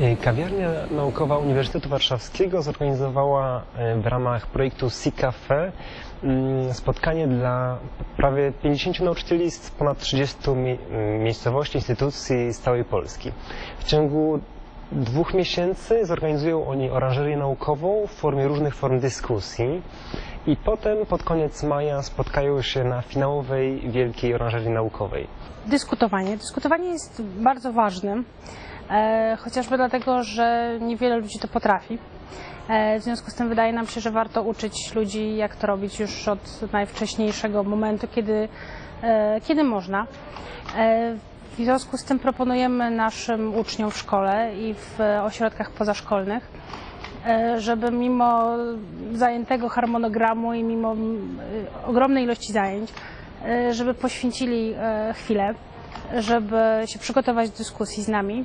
Y, Kawiarnia Naukowa Uniwersytetu Warszawskiego zorganizowała y, w ramach projektu SICAFE mm, spotkanie dla prawie 50 nauczycieli z ponad 30 mi- mm, miejscowości, instytucji z całej Polski. W ciągu dwóch miesięcy zorganizują oni oranżerię naukową w formie różnych form dyskusji i potem pod koniec maja spotkają się na finałowej wielkiej oranżerii naukowej. Dyskutowanie. Dyskutowanie jest bardzo ważne, e, chociażby dlatego, że niewiele ludzi to potrafi. E, w związku z tym wydaje nam się, że warto uczyć ludzi, jak to robić już od najwcześniejszego momentu, kiedy, e, kiedy można. E, w związku z tym proponujemy naszym uczniom w szkole i w ośrodkach pozaszkolnych, żeby mimo zajętego harmonogramu i mimo e, ogromnej ilości zajęć, e, żeby poświęcili e, chwilę, żeby się przygotować do dyskusji z nami,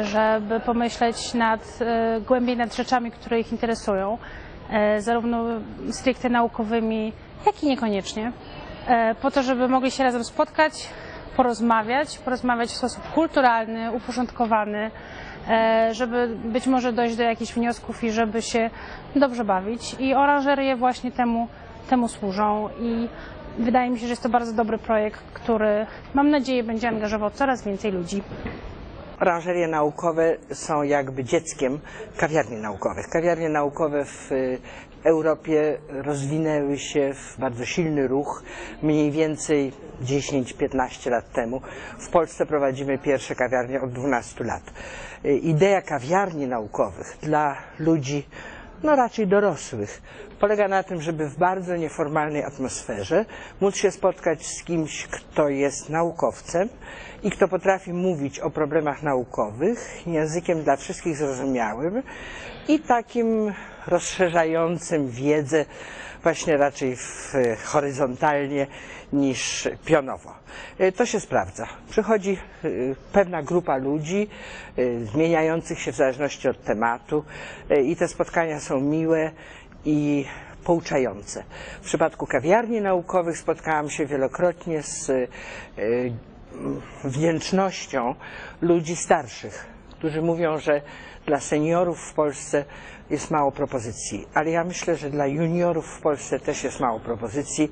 żeby pomyśleć nad, e, głębiej nad rzeczami, które ich interesują, e, zarówno stricte naukowymi, jak i niekoniecznie, e, po to, żeby mogli się razem spotkać, porozmawiać, porozmawiać w sposób kulturalny, uporządkowany, e, żeby być może dojść do jakichś wniosków i żeby się dobrze bawić. I oranżerie właśnie temu, temu służą i wydaje mi się, że jest to bardzo dobry projekt, który mam nadzieję będzie angażował coraz więcej ludzi. Oranżerie naukowe są jakby dzieckiem kawiarni naukowych. Kawiarnie naukowe w y, Europie rozwinęły się w bardzo silny ruch mniej więcej 10-15 lat temu. W Polsce prowadzimy pierwsze kawiarnie od 12 lat. Y, Idea kawiarni naukowych dla ludzi no raczej dorosłych. Polega na tym, żeby w bardzo nieformalnej atmosferze móc się spotkać z kimś, kto jest naukowcem i kto potrafi mówić o problemach naukowych językiem dla wszystkich zrozumiałym i takim rozszerzającym wiedzę właśnie raczej w, horyzontalnie niż pionowo. Y, To się sprawdza. Przychodzi y, pewna grupa ludzi y, zmieniających się w zależności od tematu i te spotkania są miłe i pouczające. W przypadku kawiarni naukowych spotkałam się wielokrotnie z wdzięcznością ludzi starszych, którzy mówią, że dla seniorów w Polsce jest mało propozycji, ale ja myślę, że dla juniorów w Polsce też jest mało propozycji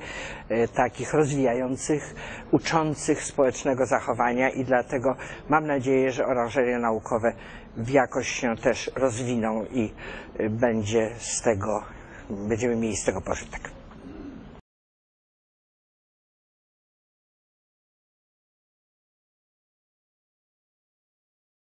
e, takich rozwijających, uczących społecznego zachowania i dlatego mam nadzieję, że oranżerie naukowe jakoś się też rozwiną i e, będzie z tego, będziemy mieli z tego pożytek.